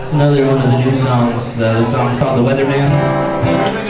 It's another one of the new songs. Uh, song is called The Weatherman.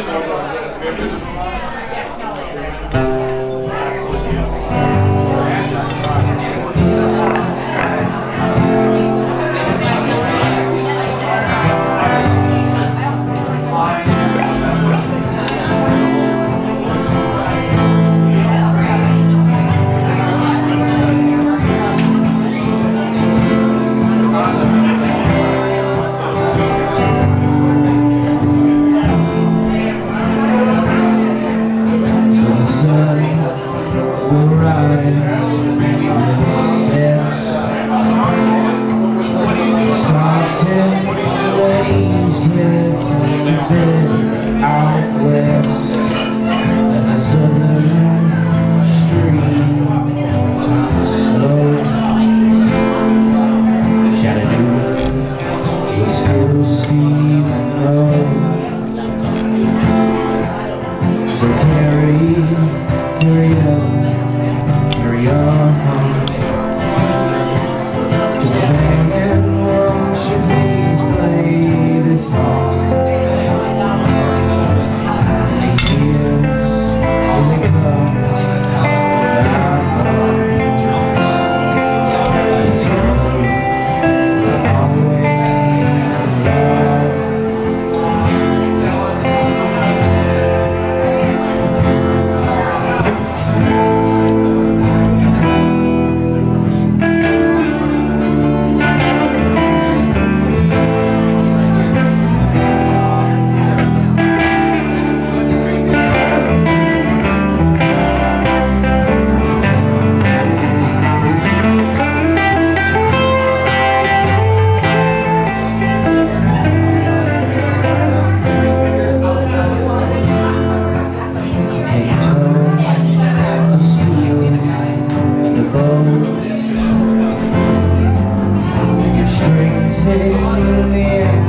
Yeah. sitting in the air.